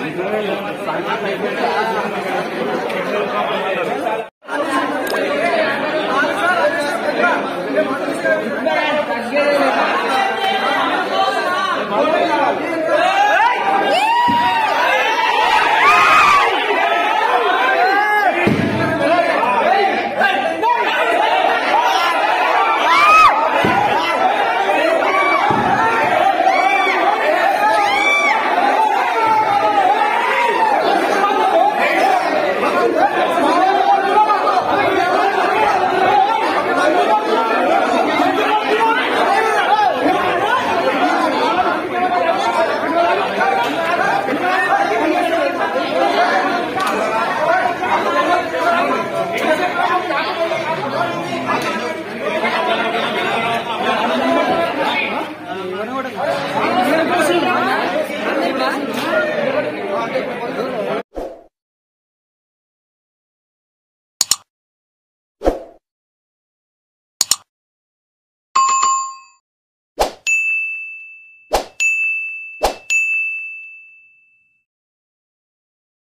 Thank you. போடுங்க